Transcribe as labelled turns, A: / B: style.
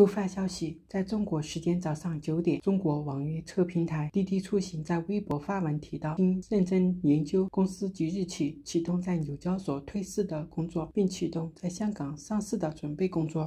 A: 突发消息，在中国时间早上九点，中国网约车平台滴滴出行在微博发文提到，经认真研究，公司即日起启动在纽交所退市的工作，并启动在香港上市的准备工作。